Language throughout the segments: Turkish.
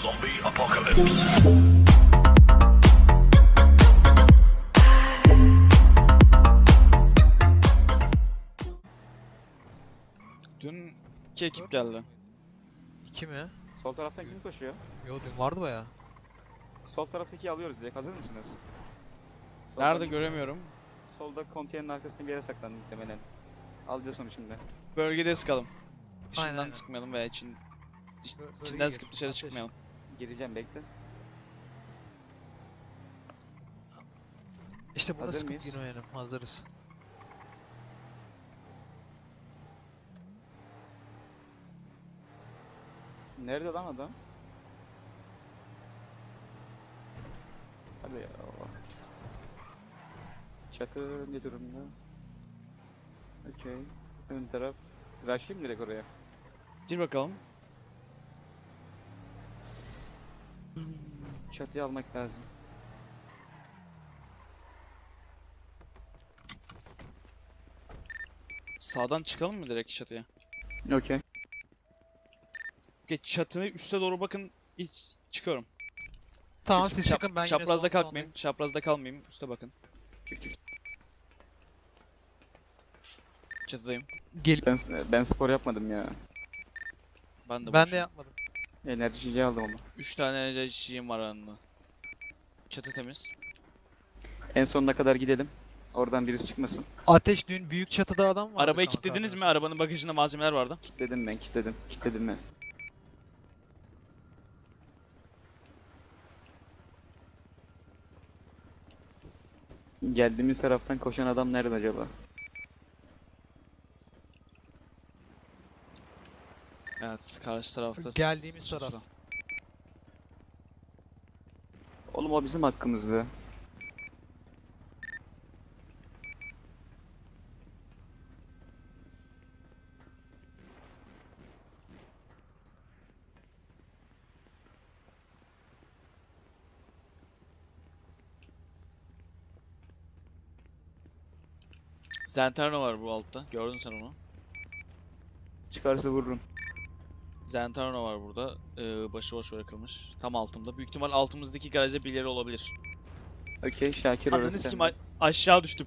Zombie apocalypse. Dün iki ekip geldi. İki mi? Sol taraftan kim koşuyor? Yo dün vardı baya. Sol taraftaki alıyoruz direkt. Hazır mısınız? Soldan- Nerede göremiyorum. Solda konteynerin arkasında bir yere saklandı muhtemelen. Alacağız onu şimdi. Bölgede sıkalım. Dışından Aynen, aynen. sıkmayalım veya için, Bölgeye içinden sıkıp dışarı Ateş. çıkmayalım. Gireceğim bekle. İşte buna Hazır sıkıp mıyız? Hazırız. Nerede lan adam? Hadi ya. Çatı ne durumda? Okey. Ön taraf. Rushlayayım direkt oraya. Gir bakalım. Çatıyı almak lazım. Sağdan çıkalım mı direkt çatıya? Okey. Geç çatını üste doğru bakın. Hiç çıkıyorum. Tamam siz çıkın ben yine Çaprazda son- kalkmayayım. Çaprazda kalmayayım. Üste bakın. Çatıdayım. sondayım. Gel. Ben, ben spor yapmadım ya. Ben de Ben de boşum. yapmadım. Enerji içeceği aldım ama. 3 tane enerji içeceğim var anında. Çatı temiz. En sonuna kadar gidelim. Oradan birisi çıkmasın. Ateş dün büyük çatıda adam vardı. Arabayı kilitlediniz mi? Arabanın bagajında malzemeler vardı. Kitledim ben, kitledim. Kitledim ben. Geldiğimiz taraftan koşan adam nerede acaba? Evet, karşı tarafta. Geldiğimiz Sus- taraf. Oğlum o bizim hakkımızdı. Zentarno var bu altta. Gördün sen onu. Çıkarsa vururum. Zentarno var burada. Ee, başıboş bırakılmış. Tam altımda. Büyük ihtimal altımızdaki garajda birileri olabilir. Okey Şakir orası sikim sende. a- aşağı düştüm.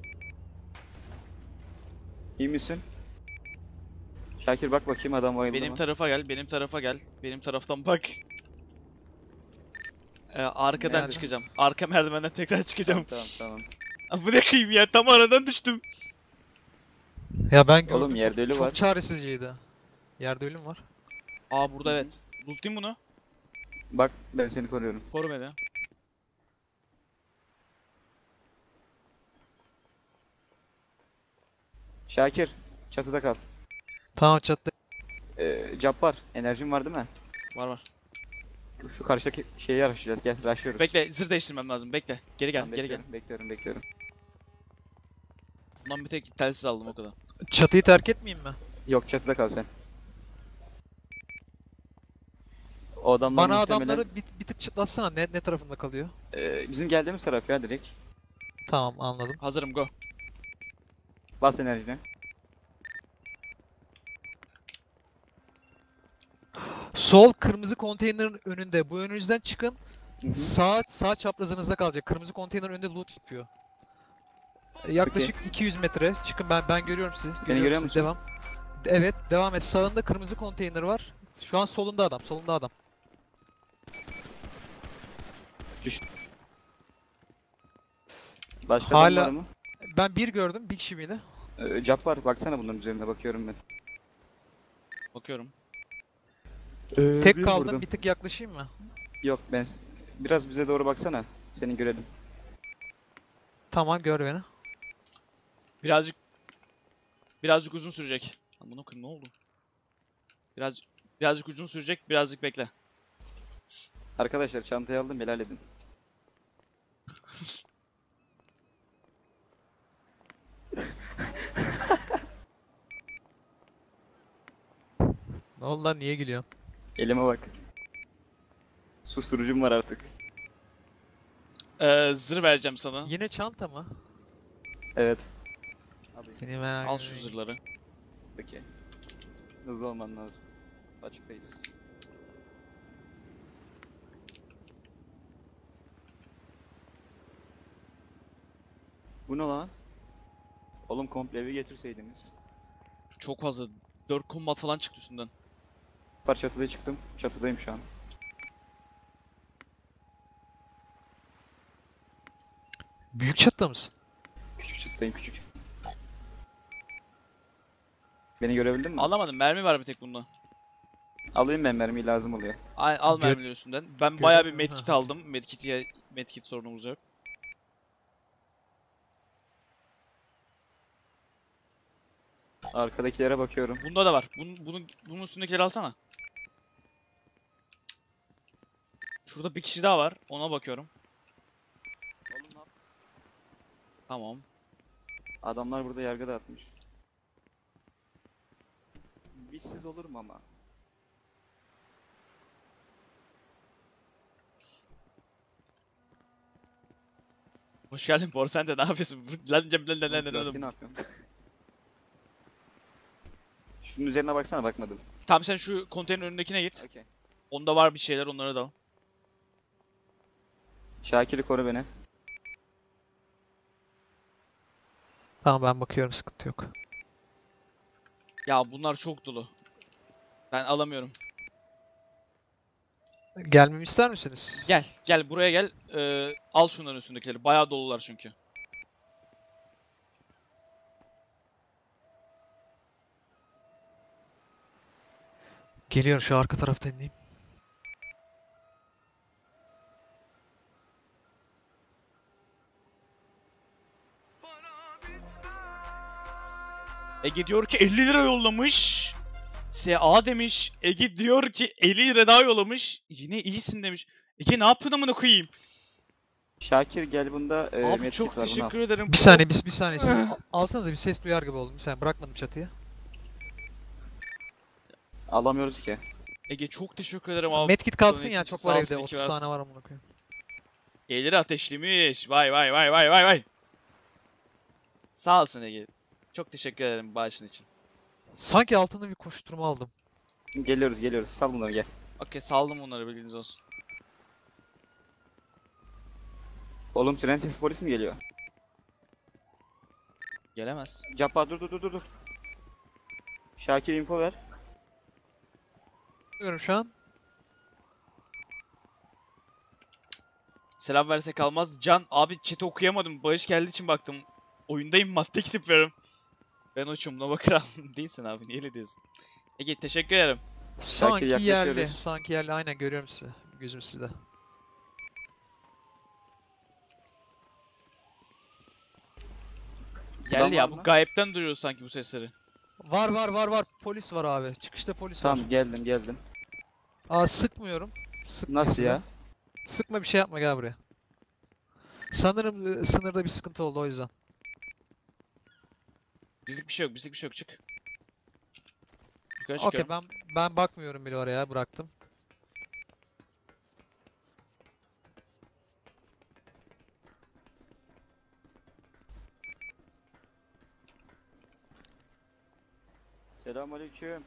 İyi misin? Şakir bak bakayım adam bayıldı Benim mı? tarafa gel, benim tarafa gel. Benim taraftan bak. Ee, arkadan Nerede? çıkacağım. Arka merdivenden tekrar çıkacağım. Tamam tamam. Bu ne kıyım ya? Tam aradan düştüm. Ya ben gördüm. Oğlum, çok- yerde ölü çok, var. çaresizceydi. Yerde ölüm var. Aa burada evet. Lootlayayım bunu. Bak ben seni koruyorum. Koru beni. Şakir çatıda kal. Tamam çattı. Ee, Cabbar enerjin var değil mi? Var var. Şu karşıdaki şeyi araştıracağız gel rushlıyoruz. Bekle, zırh değiştirmem lazım. Bekle. Geri gel, Tamam, geri gel. bekliyorum, Bekliyorum bekliyorum. Bundan bir tek telsiz aldım o kadar. Çatıyı terk etmeyeyim mi? Yok çatıda kal sen. O adamlar Bana muhtemelen, adamları bir, bir tık çıtlatsana. Ne, ne tarafında kalıyor? e, bizim geldiğimiz taraf ya direkt. Tamam anladım. Hazırım go. Bas enerjine. Sol kırmızı konteynerin önünde. Bu önünüzden çıkın. Hı hı. Sağ sağ çaprazınızda kalacak. Kırmızı konteynerin önünde loot yapıyor. Yaklaşık 200 metre. Çıkın ben ben görüyorum sizi. Görüyorum görüyor musun? Devam. Evet, devam et. Sağında kırmızı konteyner var. Şu an solunda adam. Solunda adam. Başka Hala- var mı? Ben bir gördüm. Bir kişi miydi? Ee, Cabbar baksana bunların üzerine bakıyorum ben. Bakıyorum. Tek bir kaldım. vurdum. Bir tık yaklaşayım mı? Yok ben biraz bize doğru baksana. Seni görelim. Tamam gör beni. Birazcık birazcık uzun sürecek. Lan bunu koyayım, ne oldu? Birazcık birazcık uzun sürecek. Birazcık bekle. Arkadaşlar çantayı aldım helal edin. Ne oldu lan? Niye gülüyorsun? Elime bak. Susturucum var artık. Ee, zırh vereceğim sana. Yine çanta mı? Evet. Seni merak Al şu zırhları. Peki. Hızlı olman lazım. Açıktayız. Bu ne lan? Oğlum komple evi getirseydiniz. Çok fazla. 4 kombat falan çıktı üstünden. Var çatıda çıktım. Çatıdayım şu an. Büyük çatıda mısın? Küçük çatıdayım küçük. Beni görebildin mi? Alamadım. Mermi var bir tek bunda. Alayım ben mermiyi lazım oluyor. Al, al Gö- mermileri üstünden. Ben bayağı bir medkit aldım. Medkit'e medkit sorunumuz yok. Arkadakilere bakıyorum. Bunda da var. Bunun, bunun, bunun üstündekileri alsana. Şurada bir kişi daha var. Ona bakıyorum. Tamam. Adamlar burada yargı dağıtmış. Bizsiz olur mu ama? Hoş geldin Bor sen de ne yapıyorsun? Lan cem lan lan lan lan. ne yapıyorsun? Şunun üzerine baksana bakmadım. Tamam sen şu konteynerin önündekine git. Okey. Onda var bir şeyler onları da al. Şakir'i koru beni. Tamam ben bakıyorum sıkıntı yok. Ya bunlar çok dolu. Ben alamıyorum. Gelmemi ister misiniz? Gel gel buraya gel. Ee, al şunların üstündekileri. Bayağı dolular çünkü. Geliyorum şu arka tarafta ineyim. Ege diyor ki 50 lira yollamış. SA demiş. Ege diyor ki 50 lira daha yollamış. Yine iyisin demiş. Ege ne yapıyorsun amına koyayım? Şakir gel bunda e, Abi çok var, teşekkür ederim. Bir saniye bir, bir saniye siz al- alsanıza bir ses duyar gibi oldum. Bir saniye bırakmadım çatıyı. Alamıyoruz ki. Ege çok teşekkür ederim abi. Medkit kalsın ya çok var evde iki 30 versin. tane var amına koyayım. Gelir ateşlemiş. Vay vay vay vay vay vay. Sağ olsun Ege. Çok teşekkür ederim bağışın için. Sanki altında bir koşturma aldım. Geliyoruz geliyoruz. Sal bunları gel. Okey saldım onları bilginiz olsun. Oğlum tren sesi polis mi geliyor? Gelemez. Cappa dur dur dur dur dur. Şakir info ver. Diyorum şu an. Selam verse kalmaz. Can abi chat'i okuyamadım. Bağış geldiği için baktım. Oyundayım Mattex yapıyorum. Ben uçum Nova Kral değilsin abi. Niye öyle diyorsun? Ege teşekkür ederim. Sanki yerli. Sanki yerli. Aynen görüyorum sizi. Gözüm sizde. Geldi ya bu gayipten duyuyoruz sanki bu sesleri. Var var var var. Polis var abi. Çıkışta polis var. Tamam geldim geldim. Aa sıkmıyorum. Sıkma Nasıl ya? Sıkma bir şey yapma gel buraya. Sanırım e, sınırda bir sıkıntı oldu o yüzden. Bizlik bir şey yok, bizlik bir şey yok. Çık. Yukarı Okey çıkıyorum. ben ben bakmıyorum bile oraya bıraktım. Selamünaleyküm.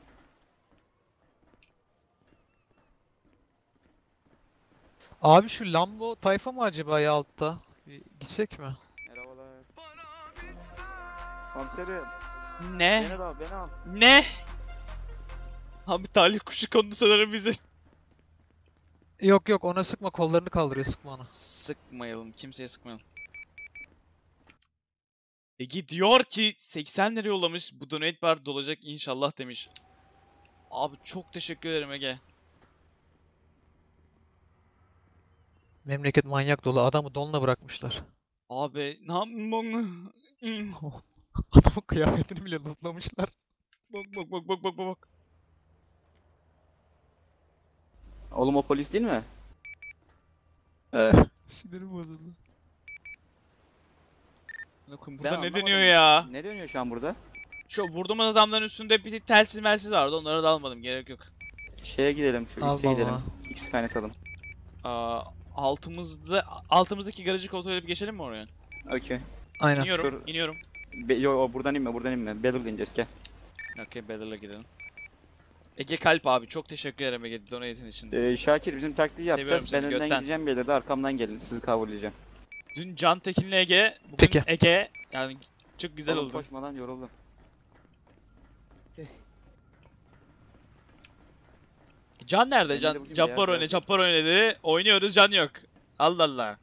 Abi şu Lambo tayfa mı acaba ya altta? Bir Gitsek mi? Merhabalar. Komiserim. Ne? Beni de al beni al. Ne? Abi talih kuşu kondu sanırım bize. Yok yok ona sıkma kollarını kaldırıyor sıkma ona. Sıkmayalım, kimseye sıkmayalım. Ege diyor ki 80 lira yollamış. Bu donate bar dolacak inşallah demiş. Abi çok teşekkür ederim Ege. Memleket manyak dolu adamı donla bırakmışlar. Abi ne yapmam? Adamın kıyafetini bile lootlamışlar. Bak bak bak bak bak bak. Oğlum o polis değil mi? Sinirim bozuldu. Bakın Ben burada ne anlamadım. deniyor ya? Ne dönüyor şu an burada? Şu vurduğumuz adamların üstünde bir telsiz melsiz vardı. Onları da almadım. Gerek yok. Şeye gidelim şu Al X'e gidelim. X kaynatalım. Aa, altımızda altımızdaki garajı kontrol edip geçelim mi oraya? Okey. Aynen. İniyorum, Dur. iniyorum. Be- Yo, buradan inme buradan inme. Battle ineceğiz gel. Okey, Bather'la gidelim. Ege Kalp abi çok teşekkür ederim Ege donate'in için. Ee, Şakir bizim taktiği Seviyorum yapacağız. seni, Ben önden götten. gideceğim beyler de arkamdan gelin. Sizi coverlayacağım. Dün Can Tekin'le Ege, bugün Peki. Ege. Yani çok güzel Oğlum oldu. Koşmadan yoruldum. Can nerede? Can yer oyna, geldi. Cabbar oynadı. Oynuyoruz, Can yok. Allah Allah.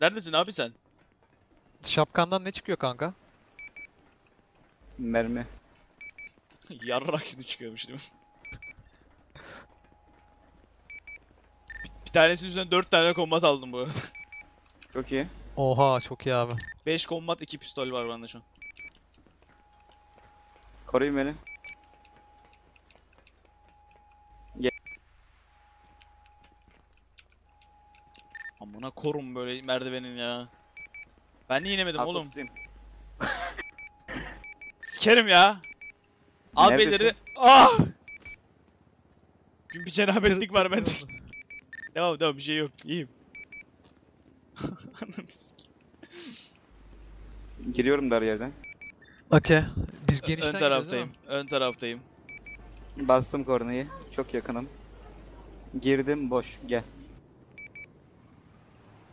Neredesin abi sen? Şapkandan ne çıkıyor kanka? Mermi. Yarrak gibi çıkıyormuş değil mi? bir, bir tanesinin üzerine 4 tane kombat aldım bu arada. Çok iyi. Oha çok iyi abi. 5 kombat 2 pistol var bende şu an. Koruyun beni. Amına korum böyle merdivenin ya. Ben niye inemedim Atla oğlum? Sikerim ya. Al Neredesin? beyleri. Ah! Bir cenabetlik var bende. Devam devam bir şey yok. İyiyim. Ananı. Giriyorum dar yerden. Okey. Biz Ön genişten değil taraftayım. Ön taraftayım. Bastım kornayı. Çok yakınım. Girdim boş. Gel.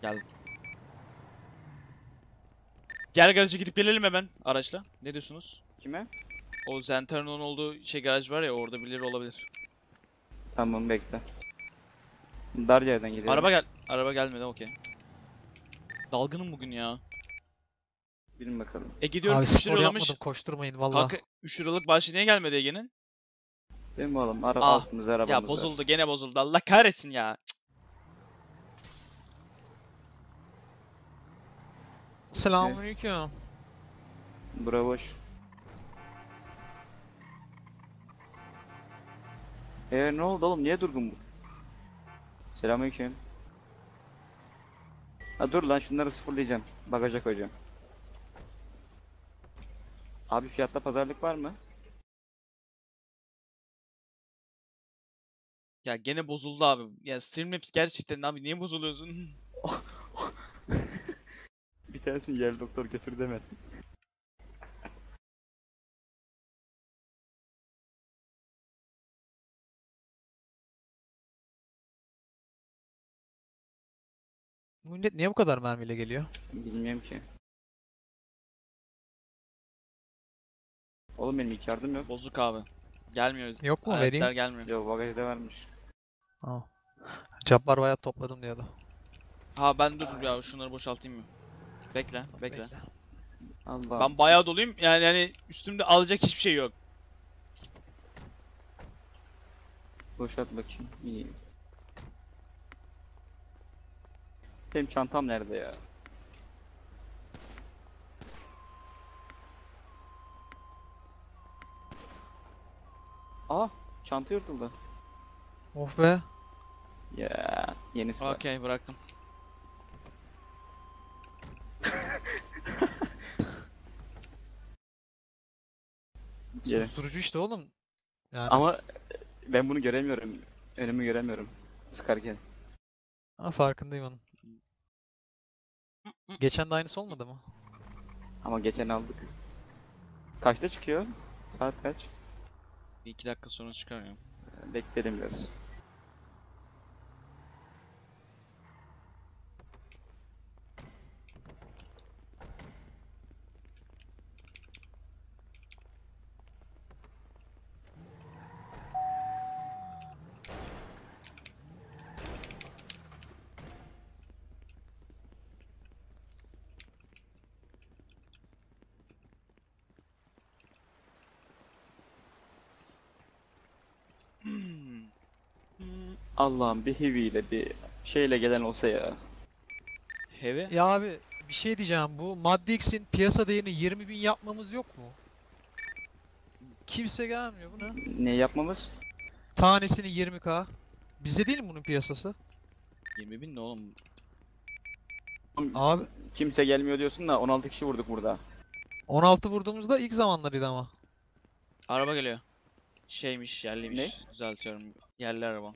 Gel. Gel garaja gidip gelelim hemen araçla. Ne diyorsunuz? Kime? O Zenterno'nun olduğu şey garaj var ya orada birileri olabilir. Tamam bekle. Dar yerden gidiyorum. Araba gel. Araba gelmedi okey. Dalgınım bugün ya. Bilin bakalım. E gidiyorum Abi 3 spor yapmadım koşturmayın valla. Kanka 3 liralık bağışı niye gelmedi Ege'nin? Değil mi oğlum? Ara Ah, altımız arabamız Ya var. bozuldu gene bozuldu Allah kahretsin ya. Cık. Selamünaleyküm. Bura boş. Eee ne oldu oğlum? Niye durgun bu? Selamünaleyküm. Ha dur lan şunları sıfırlayacağım. Bagaja koyacağım. Abi fiyatta pazarlık var mı? Ya gene bozuldu abi. Ya Streamlabs gerçekten abi niye bozuluyorsun? Bir tanesini yer doktor götür demedi. Bu millet niye bu kadar mermiyle geliyor? Bilmiyorum ki. Oğlum benim ilk yardım yok. Bozuk abi. Gelmiyor. Yok mu? Aletler Vereyim. gelmiyor. Yo bagajda varmış. Aa. Cabbar bayağı topladım diyordu. Ha ben dur ya şunları boşaltayım mı? Bekle, bekle. Allah. Ben bayağı doluyum. Yani yani üstümde alacak hiçbir şey yok. Boşalt bakayım. İyi. Benim çantam nerede ya? Aa, çanta yırtıldı. Oh be. Ya, yenisi var. Okey bıraktım. Ye. Susturucu işte oğlum. Yani. Ama ben bunu göremiyorum. Önümü göremiyorum. Sıkarken. Ha, farkındayım onun. Geçen de aynısı olmadı mı? Ama geçen aldık. Kaçta çıkıyor? Saat kaç? Bir iki dakika sonra çıkarıyorum. Bekleyelim biraz. Allah'ım bir heavy ile bir şeyle gelen olsa ya. Heavy? Ya abi bir şey diyeceğim. Bu Madde X'in piyasa değerini 20 bin yapmamız yok mu? Kimse gelmiyor bu ne? Ne yapmamız? Tanesini 20k. Bize değil mi bunun piyasası? 20 bin ne oğlum? Abi Kimse gelmiyor diyorsun da 16 kişi vurduk burada. 16 vurduğumuzda ilk zamanlarıydı ama. Araba geliyor. Şeymiş, yerliymiş. Düzeltiyorum. Yerli araba.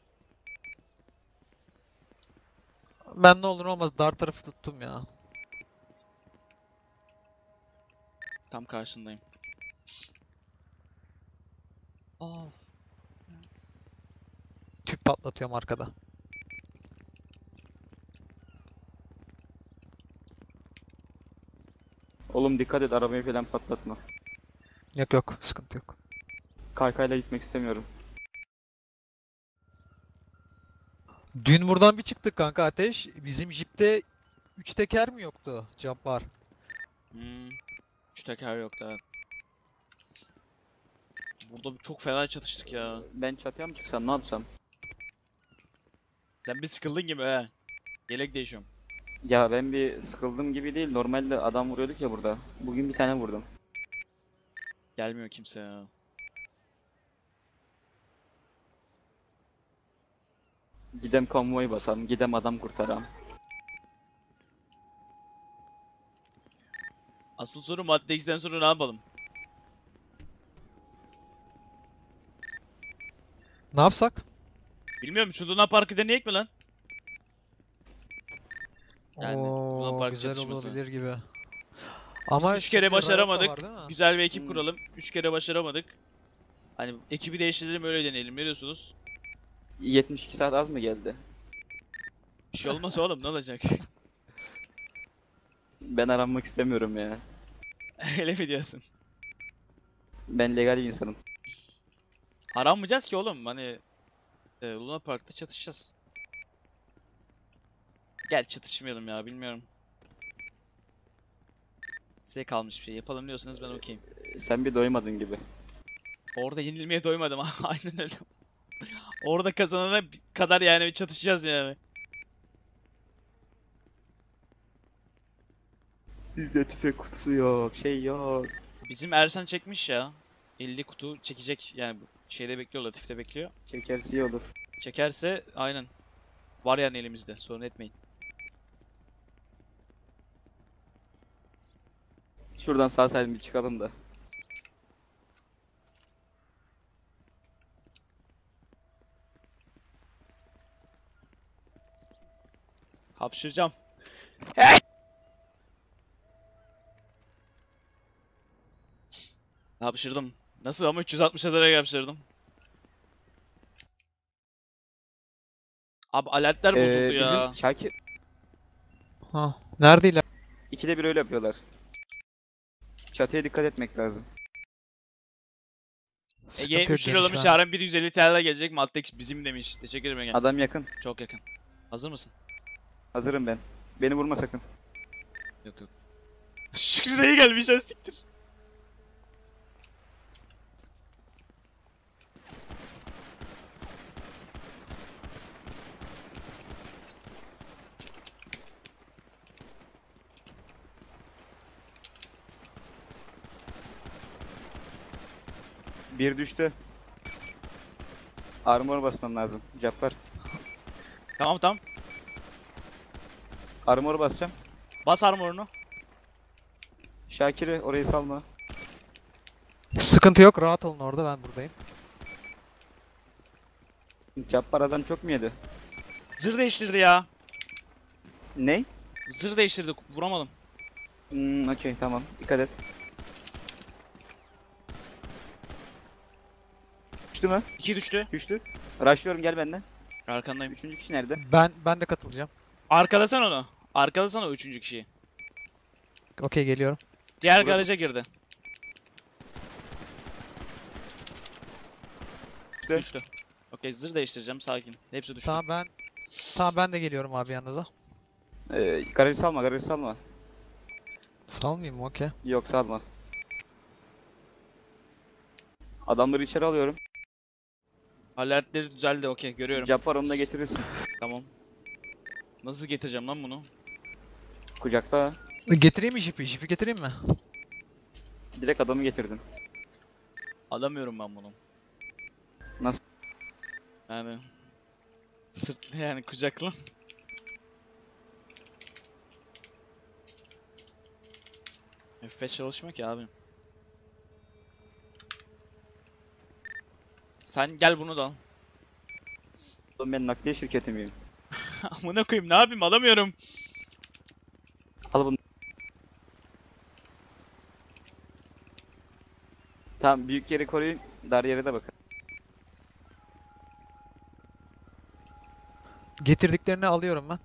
Ben ne olur olmaz dar tarafı tuttum ya. Tam karşındayım. Of. Tüp patlatıyorum arkada. Oğlum dikkat et arabayı falan patlatma. Yok yok sıkıntı yok. Kaykayla gitmek istemiyorum. Dün buradan bir çıktık kanka ateş. Bizim jipte 3 teker mi yoktu? Cabbar. Hmm. Üç teker yok da. Burada çok fena çatıştık ya. Ben çatıya mı çıksam ne yapsam? Sen bir sıkıldın gibi he. Yelek değişiyorum. Ya ben bir sıkıldım gibi değil. Normalde adam vuruyorduk ya burada. Bugün bir tane vurdum. Gelmiyor kimse ya. Gidem konvoy basam, gidem adam kurtaram. Asıl soru madde X'den sonra ne yapalım? Ne yapsak? Bilmiyorum şu Luna Park'ı deneyek mi lan? Yani, Luna Oo, Park güzel çatışması. olabilir gibi. Ama üç kere başaramadık. var? Güzel bir ekip Hmm. kuralım. Üç kere başaramadık. Hani ekibi değiştirelim öyle deneyelim. Ne diyorsunuz? 72 saat az mı geldi? Bir şey olmaz oğlum ne olacak? Ben aranmak istemiyorum ya. öyle mi diyorsun? Ben legal bir insanım. Aranmayacağız ki oğlum. Hani e, Luna Park'ta çatışacağız. Gel çatışmayalım ya bilmiyorum. Size kalmış bir şey. Yapalım diyorsanız ben okeyim. Sen bir doymadın gibi. Orada yenilmeye doymadım. Aynen öyle. Orada kazanana kadar yani çatışacağız yani. Bizde tüfek kutusu yok, şey yok. Bizim Ersan çekmiş ya. 50 kutu çekecek. Yani şeyde bekliyor, Latif'te bekliyor. Çekerse iyi olur. Çekerse aynen. Var yani elimizde. Sorun etmeyin. Şuradan sağ salim bir çıkalım da. Hapşıracağım. Hapşırdım. Nasıl ama 360 ederek hapşırdım. Abi alertler Ee, bozuldu ya. Bizim Şakir Ha. Nerede iler? ikide bir öyle yapıyorlar. Çatıya dikkat etmek lazım. Sıkıntı Ege yok, 3 liralamış geniş var. yarın 150 TL gelecek. Maddex bizim demiş. Teşekkür ederim Ege. Adam yakın. Çok yakın. Hazır mısın? Hazırım ben. Beni vurma sakın. Yok yok. Şükrü dayı gelmiş ha siktir. Bir düştü. Armor basmam lazım. Cappar. Tamam tamam. Armor basacağım. Bas armorunu. Şakir'i orayı salma. Sıkıntı yok rahat olun orada ben buradayım. Cappar adam çok mu yedi? Zır değiştirdi ya. Ne? Zır değiştirdi. Vuramadım. Hmm, okey tamam. Dikkat et. Düştü mü? 2 düştü. Düştü. Rushlıyorum gel benden. Arkandayım. Üçüncü kişi nerede? Ben ben de katılacağım. Arkalasan onu. Arkalasana o üçüncü kişiyi. Okey geliyorum. Diğer Burası- garaja girdi. Düştü. Düştü. Okey zır değiştireceğim sakin. Hepsi düştü. Tamam ben Tamam ben de geliyorum abi yanınıza. Ee, garajı salma, garajı salma. Salmayayım okey. Yok salma. Adamları içeri alıyorum. Alertleri düzeldi okey görüyorum. Cappar onu da getirirsin. Tamam. Nasıl getireceğim lan bunu? Kucakta. Getireyim mi jipi? Jipi getireyim mi? Direkt adamı getirdim. Alamıyorum ben bunu. Nasıl? Yani sırtlı yani kucaklı. F5 çalışmıyor ki abi. Sen gel bunu da al. Oğlum ben nakliye şirketi miyim? Amına koyayım ne yapayım alamıyorum. Al bunu. Tamam büyük yeri koruyun. Dar yere de bakın. Getirdiklerini alıyorum ben.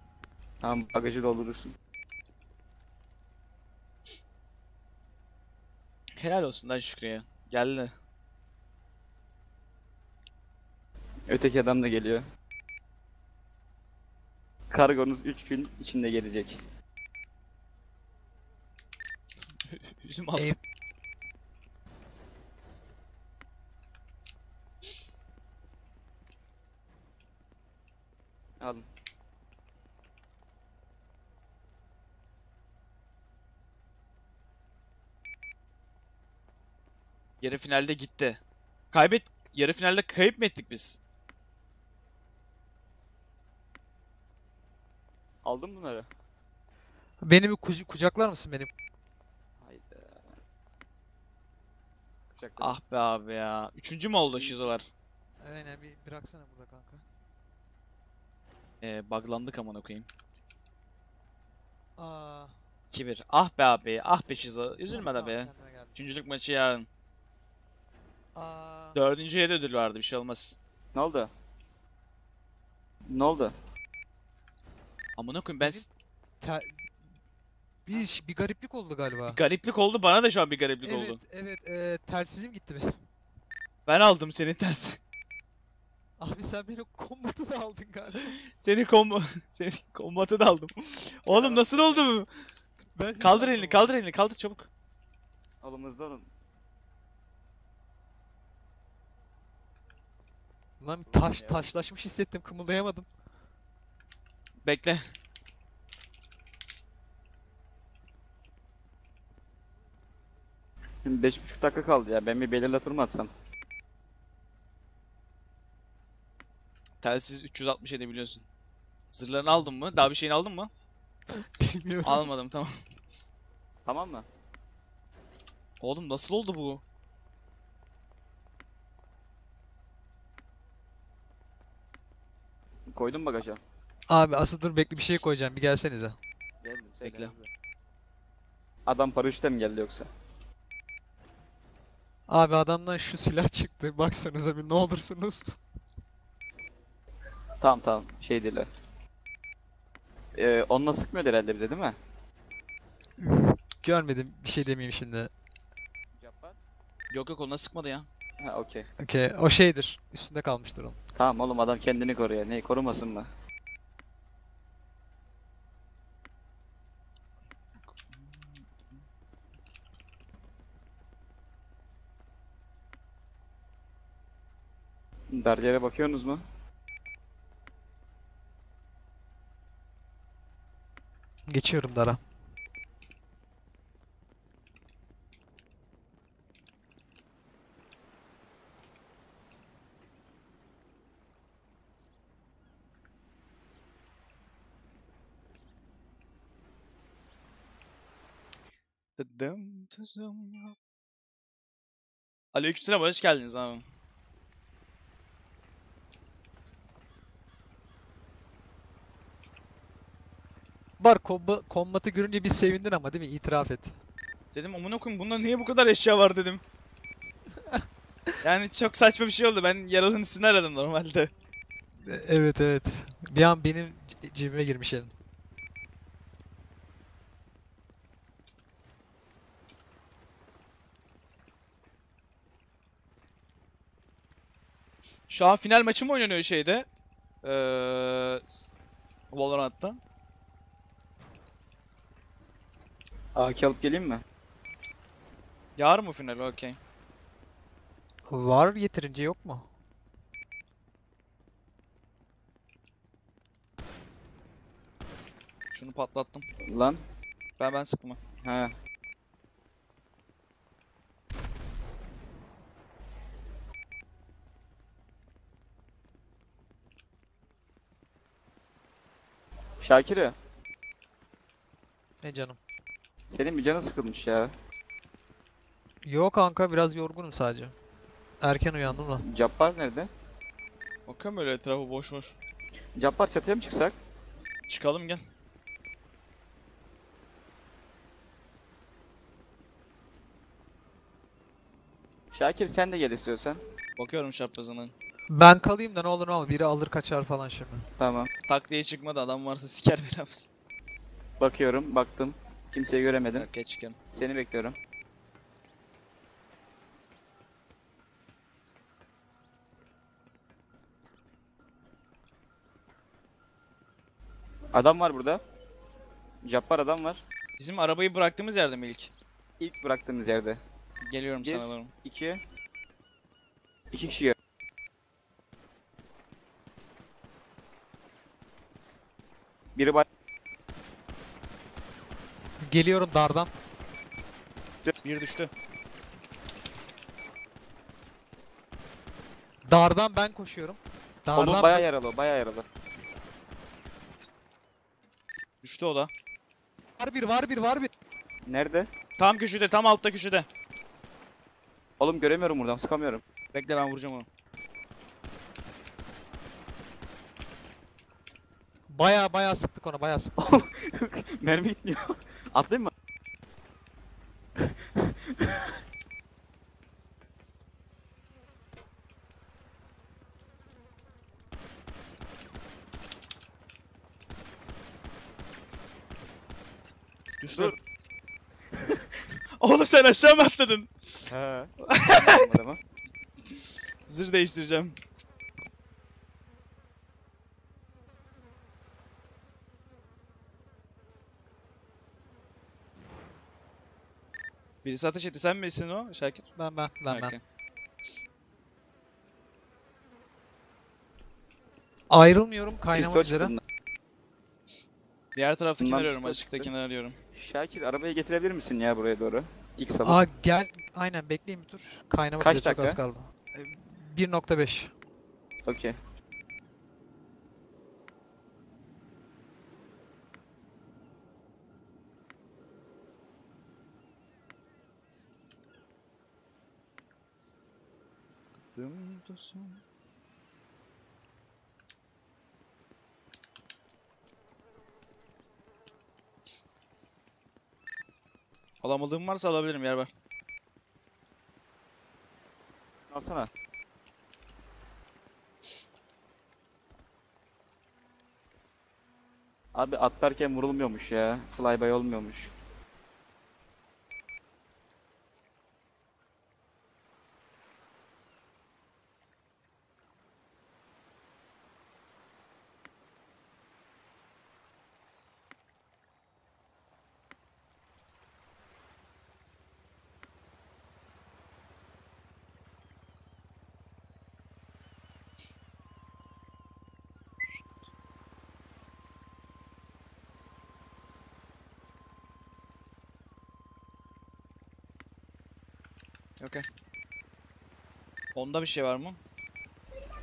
Tamam bagajı doldurursun. Helal olsun lan Şükrü'ye. Geldi. Öteki adam da geliyor. Kargonuz 3 gün içinde gelecek. Üzüm aldım. Eyüp. Alın. Yarı finalde gitti. Kaybet yarı finalde kayıp mı ettik biz? Aldın bunları. Beni bir kuc- kucaklar mısın benim? Hayda. Kucakladım. Ah be abi ya. Üçüncü mü oldu şizolar? Aynen bir bıraksana burada kanka. Ee, buglandık amına koyayım. Aa. 2-1. Ah be abi. Ah be şizo. Üzülme de tamam, be. kendime geldim. Üçüncülük maçı yarın. Aa. Dördüncüye de ödül vardı. Bir şey olmaz. Ne oldu? Ne oldu? Amına koyayım ben... Bizim- Te- bir iş- bir gariplik oldu galiba. Gariplik oldu. Bana da şu an bir gariplik Evet, oldu. evet, e, telsizim gitti benim. Ben aldım senin tersi. Abi sen beni kombatı da aldın galiba. Seni kombo... Seni kombatı da aldım. Oğlum nasıl oldu bu? Ben hiç Kaldır elini, anlamadım. kaldır elini, kaldır çabuk. Alımızda olun. Lan taş taşlaşmış hissettim, kımıldayamadım. Bekle. Şimdi 5,5 dakika kaldı ya. Ben bir belirle tur mu atsam? Telsiz 367 biliyorsun. Zırhlarını aldın mı? Daha bir şeyini aldın mı? Bilmiyorum. Almadım tamam. Tamam mı? Oğlum nasıl oldu bu? Koydum bagaja. Abi asıl dur bekle bir şey koyacağım, bir gelsenize. Geldim. Bekle. Adam paraşütle mi geldi yoksa? Abi adamdan şu silah çıktı, baksanıza bir ne olursunuz. Tamam tamam. Şey değil. o. Ee, onunla sıkmıyor herhalde bir de değil mi? Görmedim, bir şey demeyeyim şimdi. Yok yok ona sıkmadı ya. Ha okey. Okey, o şeydir, üstünde kalmıştır onun. Tamam oğlum adam kendini koruyor. Ne korumasın mı? Barriyere bakıyorsunuz mu? Geçiyorum Dara. Tuzum yok. Aleykümselam hoş geldiniz abi. Bar komba, kombatı görünce bir sevindin ama değil mi? İtiraf et. Dedim amına koyayım bunda niye bu kadar eşya var dedim. Yani çok saçma bir şey oldu. Ben yaralının üstünü aradım normalde. E- Evet evet. Bir an benim ce- cebime girmiş elin. Şu an final maçı mı oynanıyor şeyde? Ee, Valorant'ta. AK alıp geleyim mi? Yarın mı final? Okey. Var yeterince yok mu? Şunu patlattım. Lan. Ben ben sıkma. Ha. Şakir'e, Ne canım? senin bir canın sıkılmış ya. Yok kanka biraz yorgunum sadece. Erken uyandım da. Cappar nerede? Bakıyorum öyle etrafı boş boş. Cappar çatıya mı çıksak? Çıkalım gel. Şakir sen de gel istiyorsan. Bakıyorum şapkasına. Ben kalayım da ne olur ne olur biri alır kaçar falan şimdi. Tamam takliye çıkmadı adam varsa siker belamız. Bakıyorum baktım. Kimseyi göremedim. Yok çıkın. Seni bekliyorum. Adam var burada. Jappar adam var. Bizim arabayı bıraktığımız yerde mi ilk? İlk bıraktığımız yerde. Geliyorum Bir, sana doğru. iki. Kişi Biri bay... Geliyorum dardan. Bir düştü. Dardan ben koşuyorum. Dardan Oğlum baya yaralı, o, baya yaralı. Düştü o da. var bir var bir var bir. Nerede? Tam köşede, tam altta köşede. Oğlum göremiyorum buradan, sıkamıyorum. Bekle ben vuracağım onu. Baya baya sıktık ona baya sıktık. Mermi gitmiyor. Atlayayım mı? Düştü. Dur. Oğlum sen aşağı mı atladın? He. Zırh değiştireceğim. Birisi ateş etti. Sen misin o Şakir? Ben ben ben ben. Okey. Ayrılmıyorum kaynamak Pistol üzere. Diğer taraftakini Bundan arıyorum. Açıktakini arıyorum. Şakir arabayı getirebilir misin ya buraya doğru? İlk salı. Aa gel aynen bekleyin bir tur. Kaynamak Kaç üzere çok az kaldı. Ee, 1.5. Okey. Alamadığım varsa alabilirim yer var. Alsana. Abi atlarken vurulmuyormuş ya. Flyby olmuyormuş. Okey. Onda bir şey var mı?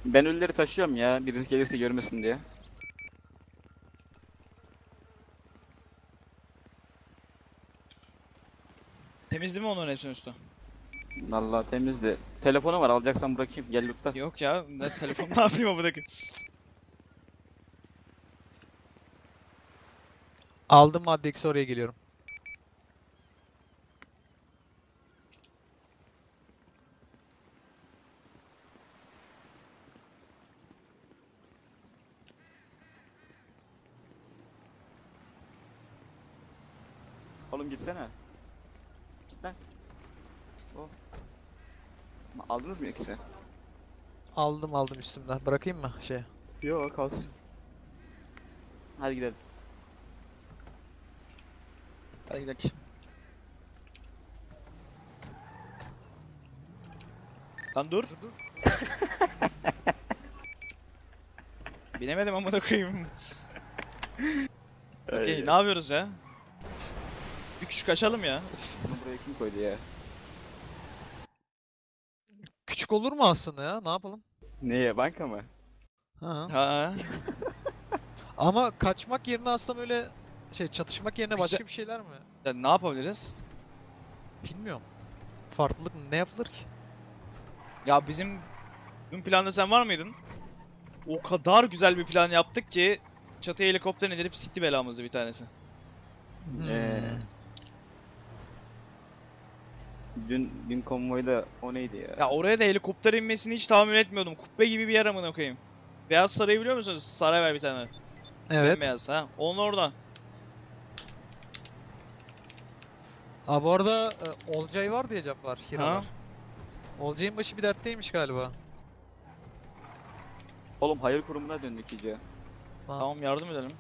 Ben ölüleri taşıyorum ya. Birisi gelirse görmesin diye. Temiz değil mi onun hepsinin üstü? Vallahi temizdi. Telefonu var alacaksan bırakayım. Gel lütfen. Yok ya. Ne telefon ne yapayım koyayım? Aldım madde eksi oraya geliyorum. Oğlum gitsene. Git lan. Oh. Aldınız mı ikisi? Aldım aldım üstümden. Bırakayım mı şey? Yok kalsın. Hadi gidelim. Hadi gidelim. Lan dur. Binemedim amına koyayım. Okey, ne yapıyoruz ya? Küçük kaçalım ya. Bunu buraya kim koydu ya? Küçük olur mu aslında ya? Ne yapalım? Neye banka mı? Ha. Ha. Ama kaçmak yerine aslında böyle şey çatışmak yerine başka Güzel- bir şeyler mi? Ya ne yapabiliriz? Bilmiyorum. Farklılık ne yapılır ki? Ya bizim dün planda sen var mıydın? O kadar güzel bir plan yaptık ki çatıya helikopter indirip sikti belamızı bir tanesi. Ee, Hmm. Dün dün konvoyda o neydi ya? Ya oraya da helikopter inmesini hiç tahmin etmiyordum. Kubbe gibi bir yer amına koyayım. Beyaz Sarayı biliyor musunuz? Saray var bir tane. Evet. Beyaz ha. Onun orada. Aa bu arada e, Olcay var diye cevap var. Hira Ha? var. Olcay'ın başı bir dertteymiş galiba. Oğlum hayır kurumuna döndük iyice. Tamam yardım edelim.